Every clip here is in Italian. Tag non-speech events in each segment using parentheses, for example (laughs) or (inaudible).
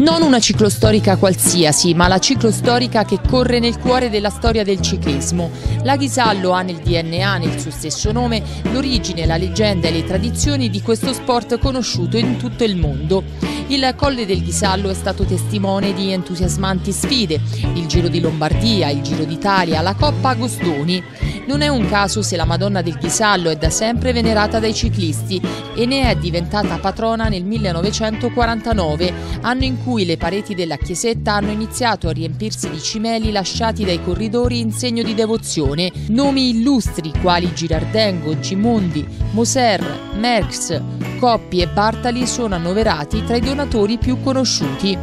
Non una ciclostorica qualsiasi, ma la ciclostorica che corre nel cuore della storia del ciclismo. La Ghisallo ha nel DNA, nel suo stesso nome, l'origine, la leggenda e le tradizioni di questo sport conosciuto in tutto il mondo. Il Colle del Ghisallo è stato testimone di entusiasmanti sfide, il Giro di Lombardia, il Giro d'Italia, la Coppa Agostoni. Non è un caso se la Madonna del Ghisallo è da sempre venerata dai ciclisti e ne è diventata patrona nel 1949, anno in cui le pareti della chiesetta hanno iniziato a riempirsi di cimeli lasciati dai corridori in segno di devozione. Nomi illustri quali Girardengo, Gimondi, Moser, Merckx, Coppi e Bartali sono annoverati tra i donatori più conosciuti.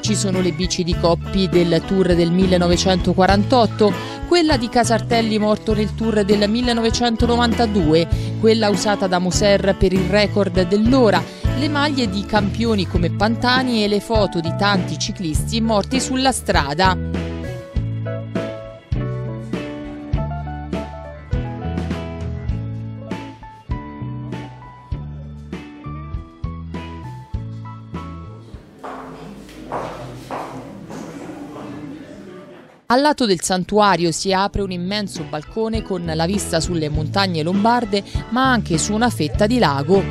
Ci sono le bici di Coppi del Tour del 1948, quella di Casartelli morto nel Tour del 1992, quella usata da Moser per il record dell'ora, le maglie di campioni come Pantani e le foto di tanti ciclisti morti sulla strada. Al lato del santuario si apre un immenso balcone con la vista sulle montagne lombarde, ma anche su una fetta di lago.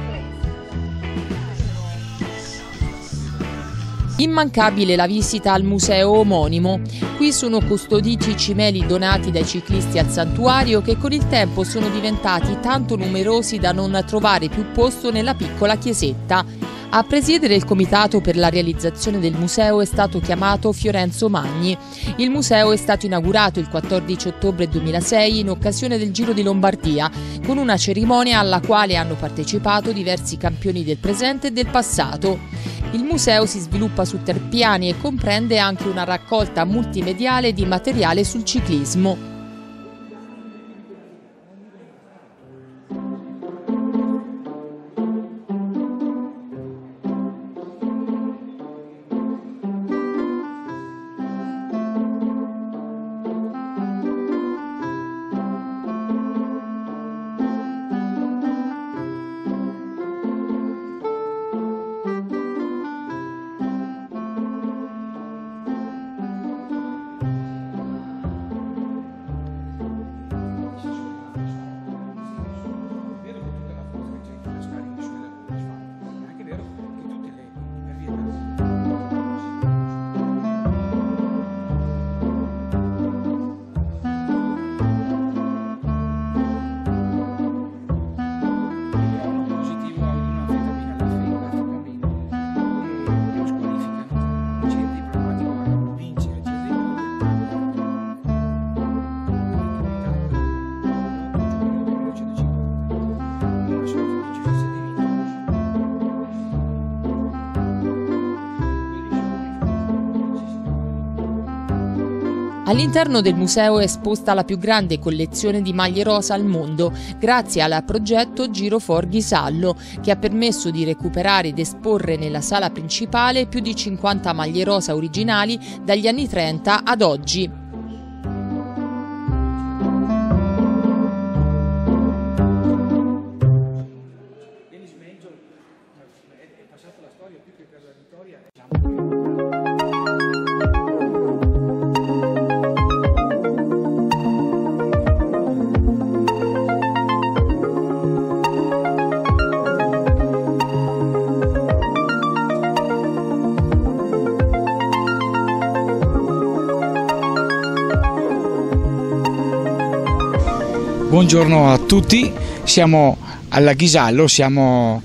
Immancabile la visita al museo omonimo. Qui sono custoditi i cimeli donati dai ciclisti al santuario che con il tempo sono diventati tanto numerosi da non trovare più posto nella piccola chiesetta. A presiedere il comitato per la realizzazione del museo è stato chiamato Fiorenzo Magni. Il museo è stato inaugurato il 14 ottobre 2006 in occasione del Giro di Lombardia, con una cerimonia alla quale hanno partecipato diversi campioni del presente e del passato. Il museo si sviluppa su tre piani e comprende anche una raccolta multimediale di materiale sul ciclismo. All'interno del museo è esposta la più grande collezione di maglie rosa al mondo, grazie al progetto Giro for Ghisallo, che ha permesso di recuperare ed esporre nella sala principale più di 50 maglie rosa originali dagli anni 30 ad oggi. Buongiorno a tutti, siamo alla Ghisallo, siamo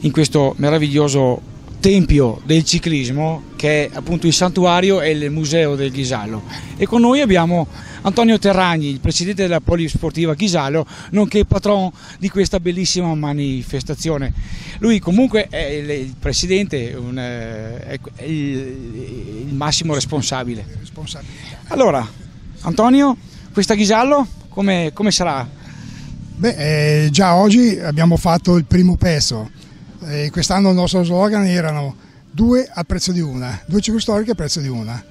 in questo meraviglioso tempio del ciclismo che è appunto il santuario e il museo del Ghisallo e con noi abbiamo Antonio Terragni, il presidente della Polisportiva Ghisallo, nonché patron di questa bellissima manifestazione. Lui comunque è il, presidente, un, eh, è il, il massimo responsabile. Allora, Antonio, questa Ghisallo come, come sarà? Beh, eh, già oggi abbiamo fatto il primo pezzo. Eh, quest'anno il nostro slogan erano due al prezzo di una, due ciclostoriche al prezzo di una.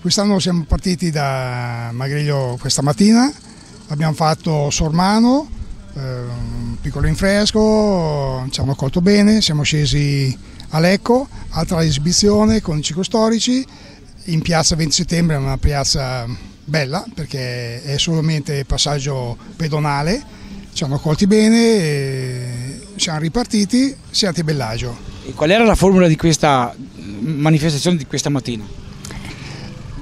Quest'anno siamo partiti da Magriglio questa mattina, abbiamo fatto Sormano, eh, un piccolo rinfresco, ci hanno accolto bene, siamo scesi a Lecco, altra esibizione con i ciclostorici, in piazza 20 settembre, una piazza bella perché è solamente passaggio pedonale, ci hanno accolti bene, siamo ripartiti, siamo a Bellagio. E qual era la formula di questa manifestazione di questa mattina?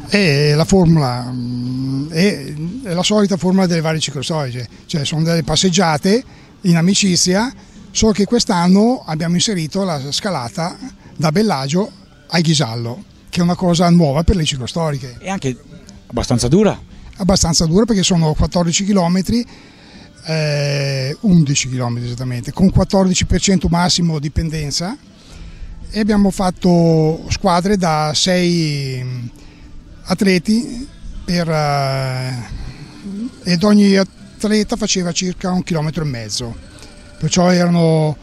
E la formula mm, è, la solita formula delle varie ciclostoriche, cioè sono delle passeggiate in amicizia, solo che quest'anno abbiamo inserito la scalata da Bellagio a Ghisallo, che è una cosa nuova per le ciclostoriche. E anche abbastanza dura? Abbastanza dura perché sono 14 km, eh, 11 km esattamente, con 14% massimo di pendenza e abbiamo fatto squadre da 6 atleti per, eh, ed ogni atleta faceva circa un chilometro e mezzo, perciò erano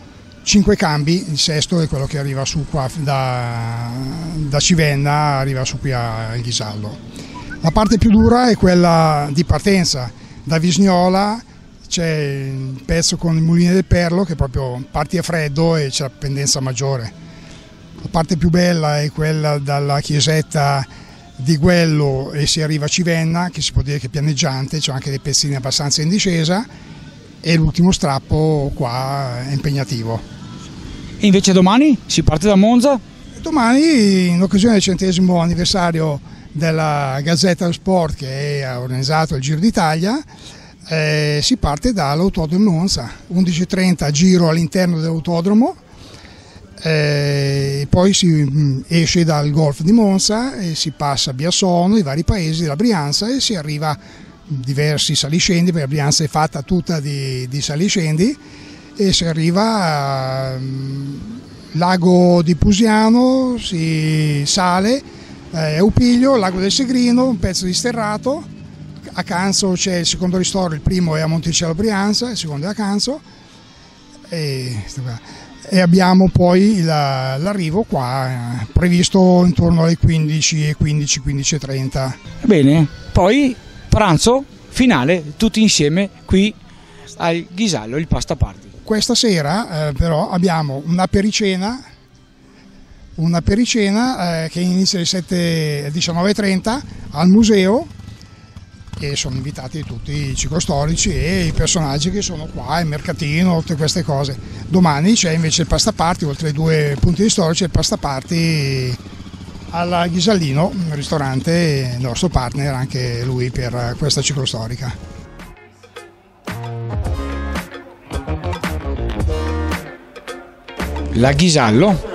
cinque cambi, il sesto è quello che arriva su qua da, da Civenna, arriva su qui a Ghisallo. La parte più dura è quella di partenza, da Visniola c'è il pezzo con il mulino del Perlo che proprio parti a freddo e c'è la pendenza maggiore. La parte più bella è quella dalla chiesetta di Guello e si arriva a Civenna, che si può dire che è pianeggiante, c'è anche dei pezzini abbastanza in discesa e l'ultimo strappo qua è impegnativo. E invece domani si parte da Monza? Domani, in occasione del centesimo anniversario della Gazzetta Sport che ha organizzato il Giro d'Italia, eh, si parte dall'autodromo Monza, 11.30 giro all'interno dell'autodromo, eh, poi si mm, esce dal Golf di Monza e si passa a Biassono, i vari paesi della Brianza e si arriva a diversi saliscendi, perché la Brianza è fatta tutta di, di saliscendi e si arriva al mm, lago di Pusiano, si sale, eh, Upiglio, lago del Segrino, un pezzo di sterrato, a Canzo c'è il secondo ristoro, il primo è a Monticello Brianza, il secondo è a Canzo. E, e abbiamo poi l'arrivo qua eh, previsto intorno alle 15 e 15 15 30 bene poi pranzo finale tutti insieme qui al Ghisallo il pasta party. Questa sera eh, però abbiamo una pericena una pericena eh, che inizia alle 19.30 al museo e sono invitati tutti i ciclostorici e i personaggi che sono qua, il mercatino, tutte queste cose. Domani c'è invece il pasta party, oltre ai due punti storici, il pasta party alla Ghisallino, un ristorante nostro partner anche lui per questa ciclostorica. La Ghisallo,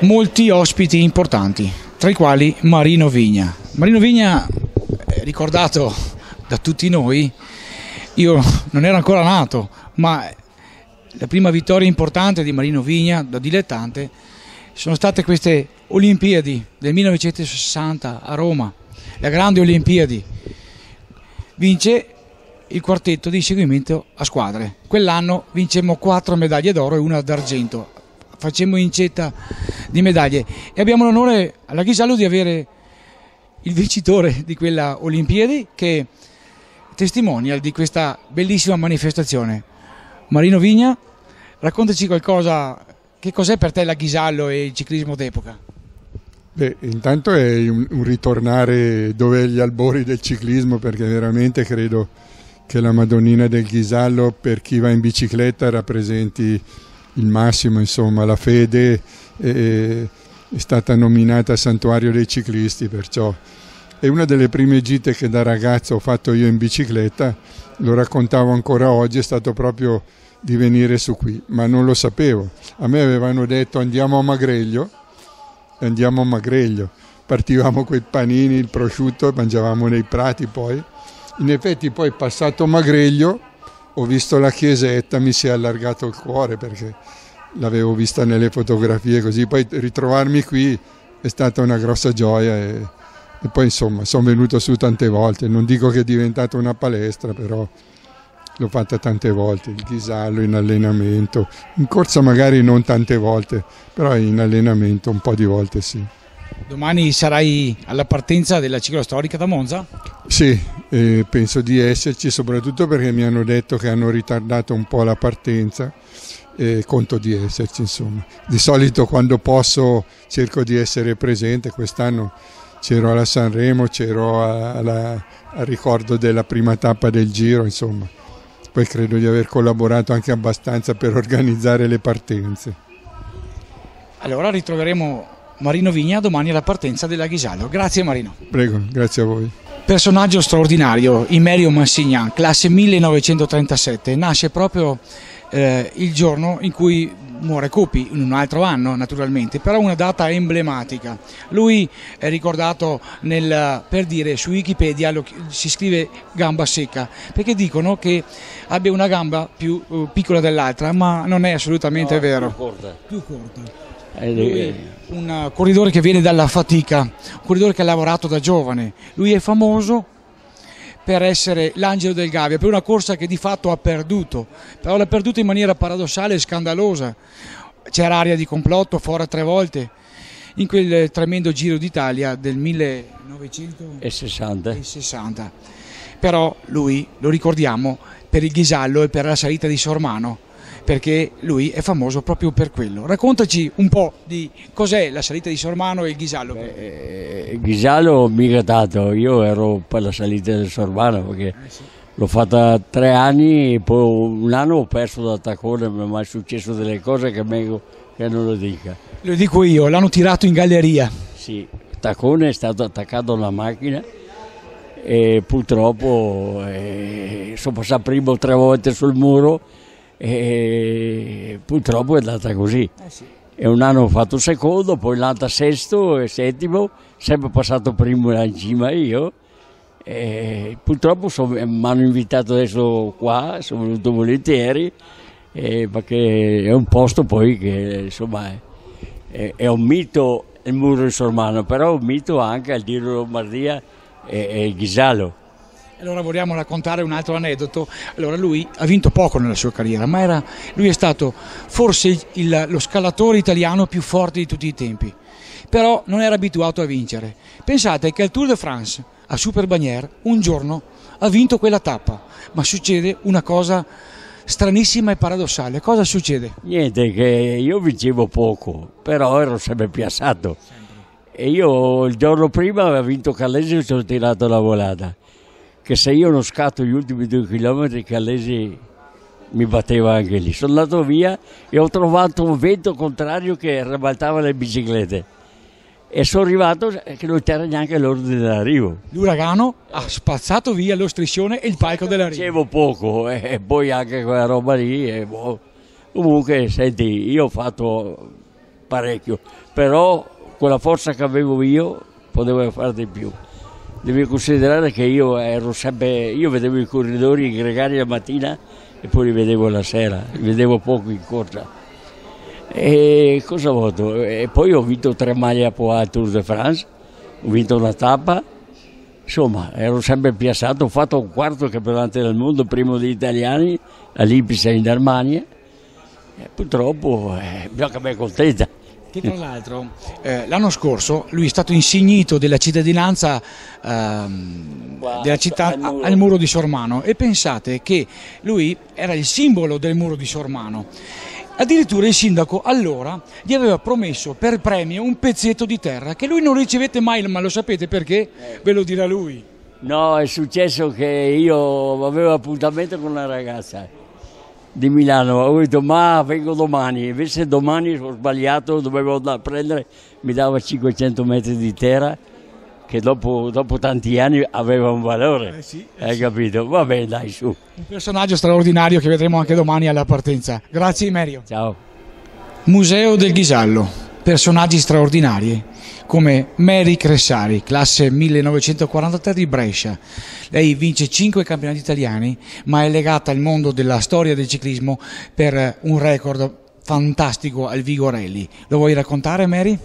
molti ospiti importanti, tra i quali Marino Vigna. Marino Vigna ricordato da tutti noi, io non ero ancora nato, ma la prima vittoria importante di Marino Vigna da dilettante sono state queste Olimpiadi del 1960 a Roma, le grandi Olimpiadi. Vince il quartetto di inseguimento a squadre. Quell'anno vincemmo quattro medaglie d'oro e una d'argento. Facemmo incetta di medaglie e abbiamo l'onore alla Ghisallo di avere il vincitore di quella Olimpiadi che testimonial di questa bellissima manifestazione. Marino Vigna, raccontaci qualcosa, che cos'è per te la Ghisallo e il ciclismo d'epoca? Beh, intanto è un, un ritornare dove gli albori del ciclismo perché veramente credo che la Madonnina del Ghisallo per chi va in bicicletta rappresenti il massimo, insomma, la fede e, è stata nominata Santuario dei Ciclisti, perciò è una delle prime gite che da ragazzo ho fatto io in bicicletta, lo raccontavo ancora oggi, è stato proprio di venire su qui, ma non lo sapevo. A me avevano detto andiamo a Magreglio, andiamo a Magreglio, partivamo con i panini, il prosciutto, mangiavamo nei prati poi. In effetti poi passato Magreglio ho visto la chiesetta, mi si è allargato il cuore perché l'avevo vista nelle fotografie così, poi ritrovarmi qui è stata una grossa gioia e, e poi insomma sono venuto su tante volte, non dico che è diventata una palestra però l'ho fatta tante volte, il ghisallo in allenamento, in corsa magari non tante volte, però in allenamento un po' di volte sì. Domani sarai alla partenza della ciclostorica da Monza? Sì, e penso di esserci soprattutto perché mi hanno detto che hanno ritardato un po' la partenza e conto di esserci insomma. Di solito quando posso cerco di essere presente, quest'anno c'ero alla Sanremo, c'ero al ricordo della prima tappa del giro insomma. Poi credo di aver collaborato anche abbastanza per organizzare le partenze. Allora ritroveremo Marino Vigna domani alla partenza della Ghisallo. Grazie Marino. Prego, grazie a voi. Personaggio straordinario, Imerio Massignan, classe 1937, nasce proprio eh, il giorno in cui muore Copi, in un altro anno naturalmente, però una data emblematica. Lui è ricordato nel, per dire su Wikipedia lo, si scrive gamba secca, perché dicono che abbia una gamba più uh, piccola dell'altra, ma non è assolutamente no, vero. Più corta. Più corta. Lui, un corridore che viene dalla fatica, un corridore che ha lavorato da giovane. Lui è famoso per essere l'angelo del Gavia, per una corsa che di fatto ha perduto, però l'ha perduto in maniera paradossale e scandalosa. C'era aria di complotto, fuori tre volte, in quel tremendo Giro d'Italia del 1960. Però lui, lo ricordiamo, per il Ghisallo e per la salita di Sormano, perché lui è famoso proprio per quello. Raccontaci un po' di cos'è la salita di Sormano e il Ghisallo. Beh, eh, Ghisallo mica tanto, io ero per la salita del Sormano perché eh sì. l'ho fatta tre anni e poi un anno ho perso da taccone, mi è mai successo delle cose che meglio che non lo dica. Lo dico io, l'hanno tirato in galleria. Sì, taccone è stato attaccato alla macchina e purtroppo eh, sono passato prima tre volte sul muro e purtroppo è andata così. Eh sì. E un anno ho fatto secondo, poi l'altro sesto e settimo, sempre passato primo in cima io. E purtroppo mi hanno invitato adesso qua, sono venuto volentieri, eh, perché è un posto poi che insomma è, è un mito il muro di Sormano, però è un mito anche al Giro Lombardia e, e il Ghisallo allora vogliamo raccontare un altro aneddoto. Allora lui ha vinto poco nella sua carriera, ma era, lui è stato forse il, lo scalatore italiano più forte di tutti i tempi. Però non era abituato a vincere. Pensate che al Tour de France, a Super Bagnères, un giorno ha vinto quella tappa, ma succede una cosa stranissima e paradossale. Cosa succede? Niente, che io vincevo poco, però ero sempre piazzato. E io il giorno prima avevo vinto Callese e ci ho tirato la volata che se io non scatto gli ultimi due chilometri Callesi mi batteva anche lì. Sono andato via e ho trovato un vento contrario che ribaltava le biciclette e sono arrivato che non c'era neanche l'ordine dell'arrivo. L'uragano ha spazzato via lo striscione e il palco dell'arrivo. Dicevo poco e poi anche quella roba lì. E boh. Comunque, senti, io ho fatto parecchio, però con la forza che avevo io potevo fare di più devi considerare che io ero sempre, io vedevo i corridori gregari la mattina e poi li vedevo la sera, li vedevo poco in corsa. E cosa ho fatto? E poi ho vinto tre maglie a Poa Tour de France, ho vinto una tappa, insomma ero sempre piazzato, ho fatto un quarto campionato del mondo, primo degli italiani, all'Ipisa in Germania, e purtroppo eh, bisogna che mi contenta. Che tra l'altro eh, l'anno scorso lui è stato insignito della cittadinanza ehm, della città al muro. al muro di Sormano e pensate che lui era il simbolo del muro di Sormano. Addirittura il sindaco allora gli aveva promesso per premio un pezzetto di terra che lui non ricevette mai, ma lo sapete perché? Ve lo dirà lui. No, è successo che io avevo appuntamento con una ragazza di Milano, ho detto ma vengo domani, invece domani ho sbagliato, dovevo andare a prendere, mi dava 500 metri di terra che dopo, dopo tanti anni aveva un valore, eh sì, eh hai sì. capito? Va bene, dai su. Un personaggio straordinario che vedremo anche domani alla partenza. Grazie Merio. Ciao. Museo del Ghisallo, personaggi straordinari come Mary Cressari, classe 1943 di Brescia. Lei vince 5 campionati italiani, ma è legata al mondo della storia del ciclismo per un record fantastico al Vigorelli. Lo vuoi raccontare Mary?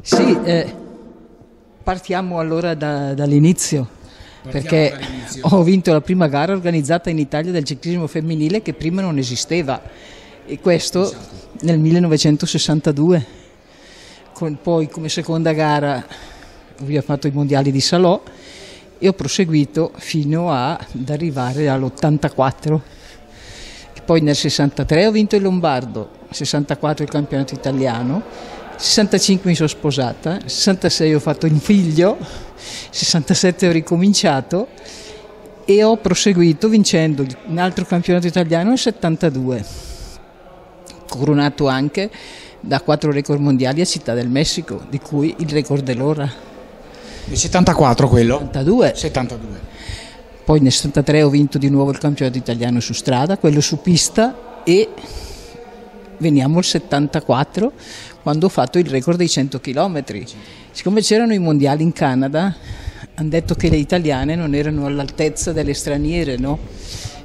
Sì, eh, partiamo allora da, dall'inizio. perché dall'inizio. ho vinto la prima gara organizzata in Italia del ciclismo femminile che prima non esisteva e questo esatto. nel 1962 con, poi come seconda gara abbiamo fatto i mondiali di Salò e ho proseguito fino a, ad arrivare all'84. Poi nel 63 ho vinto il Lombardo, 64 il campionato italiano, 65 mi sono sposata, 66 ho fatto un figlio, 67 ho ricominciato e ho proseguito vincendo un altro campionato italiano nel 72, coronato anche da quattro record mondiali a Città del Messico, di cui il record dell'ora. Il 74 quello? 72. 72. Poi nel 73 ho vinto di nuovo il campionato italiano su strada, quello su pista e veniamo al 74 quando ho fatto il record dei 100 km. Siccome c'erano i mondiali in Canada, hanno detto che le italiane non erano all'altezza delle straniere, no?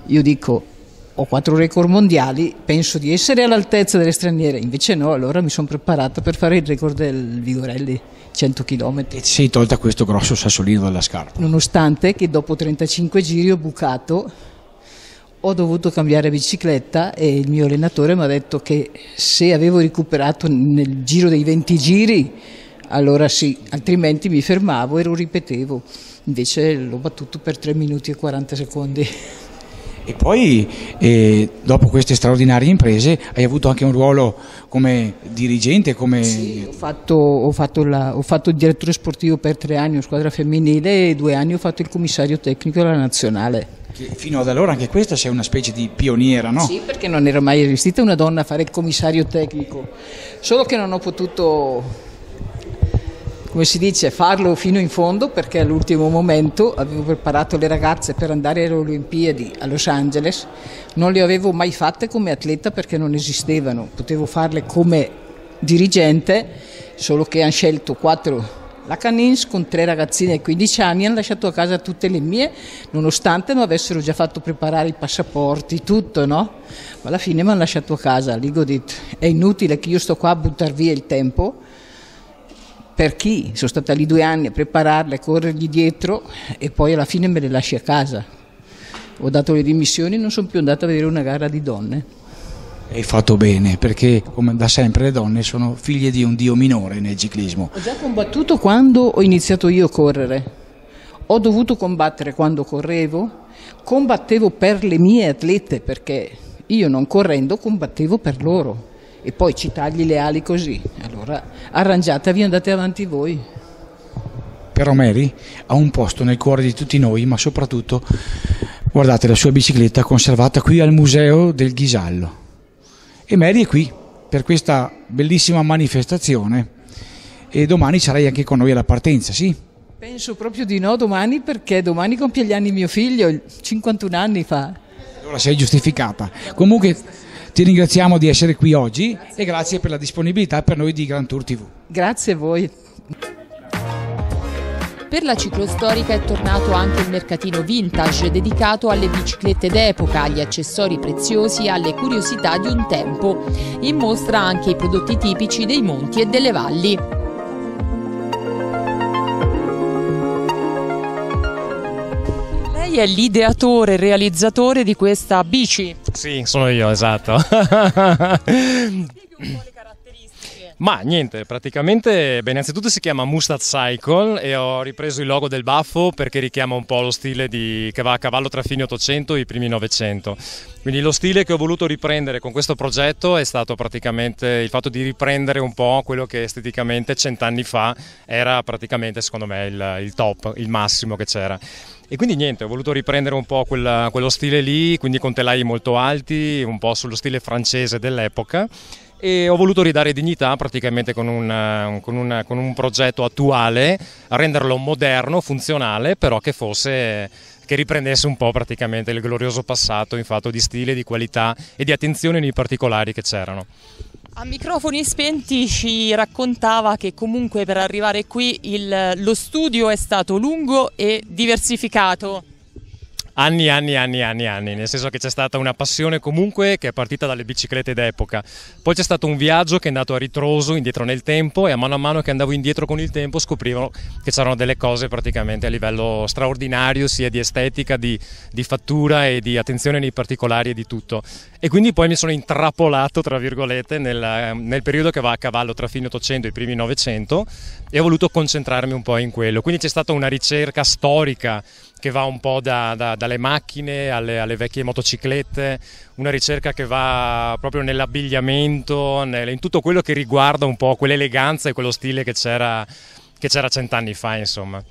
Io dico, ho quattro record mondiali, penso di essere all'altezza delle straniere, invece no, allora mi sono preparata per fare il record del Vigorelli, 100 km. E sei tolta questo grosso sassolino dalla scarpa. Nonostante che dopo 35 giri ho bucato, ho dovuto cambiare bicicletta e il mio allenatore mi ha detto che se avevo recuperato nel giro dei 20 giri, allora sì, altrimenti mi fermavo e lo ripetevo. Invece l'ho battuto per 3 minuti e 40 secondi. E poi, eh, dopo queste straordinarie imprese, hai avuto anche un ruolo come dirigente, come... Sì, ho fatto, ho, fatto la, ho fatto, il direttore sportivo per tre anni in squadra femminile e due anni ho fatto il commissario tecnico della nazionale. Che fino ad allora anche questa sei una specie di pioniera, no? Sì, perché non era mai esistita una donna a fare il commissario tecnico, solo che non ho potuto come si dice, farlo fino in fondo perché all'ultimo momento avevo preparato le ragazze per andare alle Olimpiadi a Los Angeles, non le avevo mai fatte come atleta perché non esistevano, potevo farle come dirigente, solo che hanno scelto quattro la Canins con tre ragazzine di 15 anni hanno lasciato a casa tutte le mie, nonostante mi avessero già fatto preparare i passaporti, tutto, no? Ma alla fine mi hanno lasciato a casa. Lì detto, è inutile che io sto qua a buttare via il tempo, per chi sono stata lì due anni a prepararle, a corrergli dietro e poi alla fine me le lasci a casa. Ho dato le dimissioni e non sono più andata a vedere una gara di donne. Hai fatto bene perché come da sempre le donne sono figlie di un dio minore nel ciclismo. Ho già combattuto quando ho iniziato io a correre. Ho dovuto combattere quando correvo, combattevo per le mie atlete perché io non correndo combattevo per loro e poi ci tagli le ali così. Allora arrangiatevi, andate avanti voi. Però Mary ha un posto nel cuore di tutti noi, ma soprattutto guardate la sua bicicletta conservata qui al Museo del Ghisallo. E Mary è qui per questa bellissima manifestazione e domani sarai anche con noi alla partenza, sì? Penso proprio di no domani perché domani compie gli anni mio figlio, 51 anni fa. Allora sei giustificata. Comunque ti ringraziamo di essere qui oggi e grazie per la disponibilità per noi di Grand Tour TV. Grazie a voi. Per la ciclostorica è tornato anche il mercatino vintage dedicato alle biciclette d'epoca, agli accessori preziosi e alle curiosità di un tempo. In mostra anche i prodotti tipici dei monti e delle valli. Lei è l'ideatore e realizzatore di questa bici. Sì, sono io, esatto. Ma niente, praticamente, beh, innanzitutto si chiama Mustad Cycle e ho ripreso il logo del baffo perché richiama un po' lo stile di, che va a cavallo tra fine 800 e i primi 900. Quindi lo stile che ho voluto riprendere con questo progetto è stato praticamente il fatto di riprendere un po' quello che esteticamente cent'anni fa era praticamente secondo me il, il top, il massimo che c'era. E quindi niente, ho voluto riprendere un po' quella, quello stile lì, quindi con telai molto alti, un po' sullo stile francese dell'epoca e ho voluto ridare dignità praticamente con un, con, un, con un, progetto attuale, renderlo moderno, funzionale, però che fosse che riprendesse un po' praticamente il glorioso passato in fatto di stile, di qualità e di attenzione nei particolari che c'erano. A microfoni spenti ci raccontava che comunque per arrivare qui il, lo studio è stato lungo e diversificato. Anni, anni, anni, anni, anni, nel senso che c'è stata una passione comunque che è partita dalle biciclette d'epoca, poi c'è stato un viaggio che è andato a ritroso, indietro nel tempo e a mano a mano che andavo indietro con il tempo scoprivano che c'erano delle cose praticamente a livello straordinario sia di estetica, di, di fattura e di attenzione nei particolari e di tutto. E quindi poi mi sono intrappolato, tra virgolette, nel, nel periodo che va a cavallo tra fine 800 e i primi 900 e ho voluto concentrarmi un po' in quello. Quindi c'è stata una ricerca storica che va un po' da, da, dalle macchine alle, alle, vecchie motociclette, una ricerca che va proprio nell'abbigliamento, nel, in tutto quello che riguarda un po' quell'eleganza e quello stile che c'era, che c'era cent'anni fa, insomma.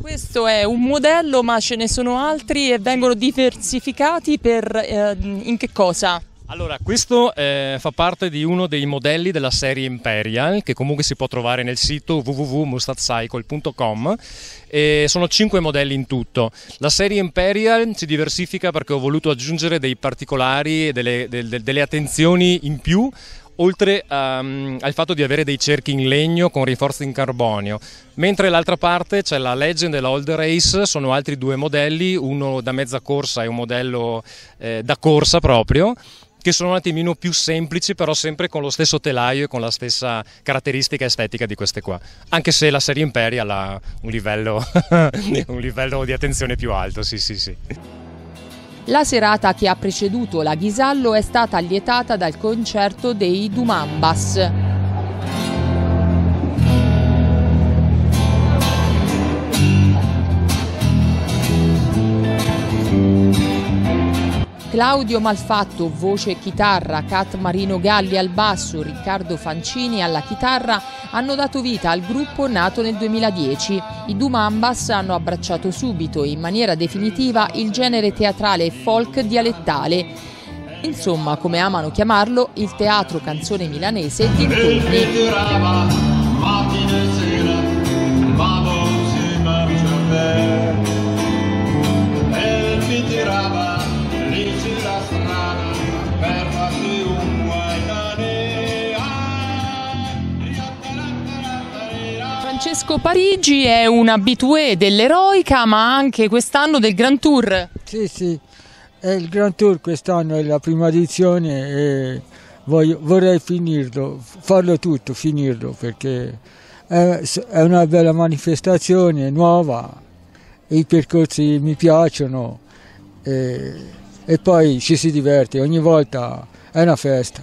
Questo è un modello, ma ce ne sono altri e vengono diversificati per eh, in che cosa? Allora, questo eh, fa parte di uno dei modelli della serie Imperial, che comunque si può trovare nel sito www.mustatcycle.com e sono cinque modelli in tutto. La serie Imperial si diversifica perché ho voluto aggiungere dei particolari e delle, delle, delle attenzioni in più oltre um, al fatto di avere dei cerchi in legno con rinforzi in carbonio. Mentre l'altra parte c'è la Legend e la Old Race, sono altri due modelli, uno da mezza corsa e un modello eh, da corsa proprio, che sono un attimino più semplici, però sempre con lo stesso telaio e con la stessa caratteristica estetica di queste qua. Anche se la serie Imperial ha un livello, (laughs) un livello di attenzione più alto, sì, sì, sì. La serata che ha preceduto la Ghisallo è stata allietata dal concerto dei Dumambas. Claudio Malfatto, voce e chitarra, Cat Marino Galli al basso, Riccardo Fancini alla chitarra hanno dato vita al gruppo nato nel 2010. I Dumambas hanno abbracciato subito e in maniera definitiva il genere teatrale folk dialettale. Insomma, come amano chiamarlo, il teatro canzone milanese dintorni. Francesco Parigi è un abitué dell'Eroica ma anche quest'anno del Grand Tour. Sì, sì, è il Grand Tour quest'anno è la prima edizione e voglio, vorrei finirlo, farlo tutto, finirlo perché è, è una bella manifestazione nuova, i percorsi mi piacciono e, e poi ci si diverte, ogni volta è una festa.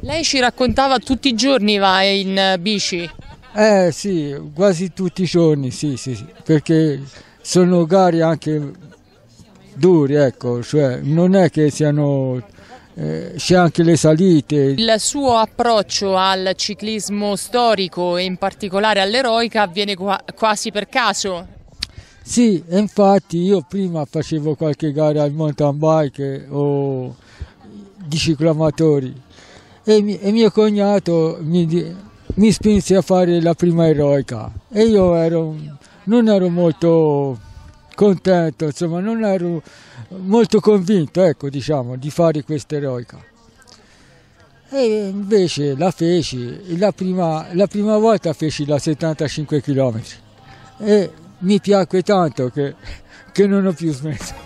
Lei ci raccontava tutti i giorni va in bici? Eh sì, quasi tutti i giorni, sì, sì, sì, perché sono gare anche dure, ecco, cioè non è che siano eh, c'è anche le salite. Il suo approccio al ciclismo storico e in particolare all'eroica avviene qua, quasi per caso? Sì, infatti io prima facevo qualche gara al mountain bike o di ciclamatori e, e mio cognato mi mi spinse a fare la prima eroica e io ero, non ero molto contento, insomma non ero molto convinto ecco, diciamo, di fare questa eroica. E invece la feci, la prima, la prima volta feci la 75 km e mi piacque tanto che, che non ho più smesso.